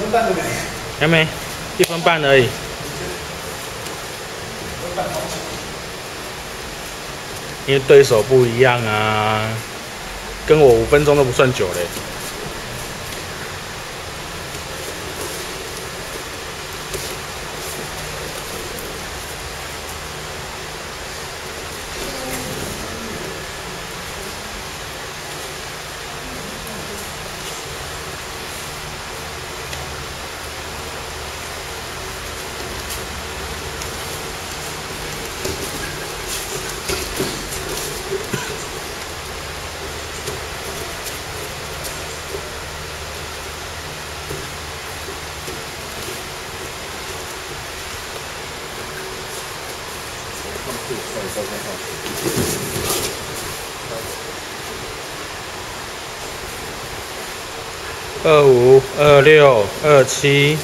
分半都没，还没，一分半而已。因为对手不一样啊，跟我五分钟都不算久嘞。二五、二六、二七、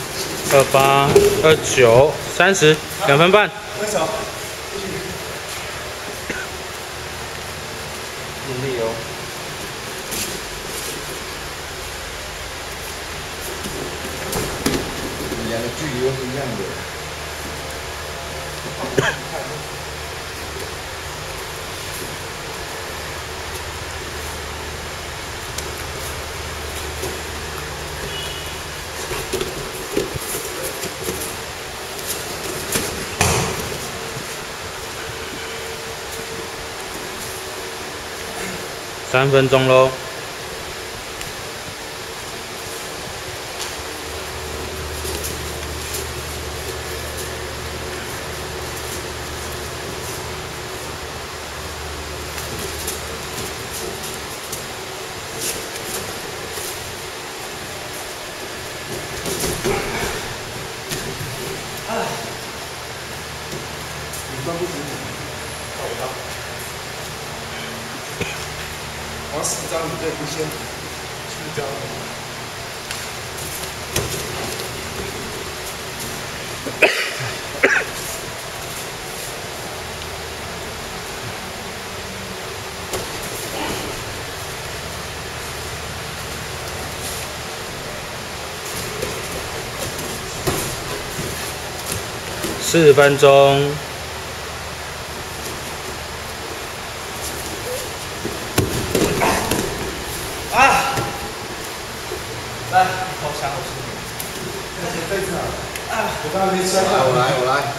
二八、二九、三十，两分半。挥手。努力哦。两个距离都是一样的。三分钟喽。我四张，你这不先出张。四分钟。来，好想好吃。那先飞着。啊！我刚才没吃好。我来，我来。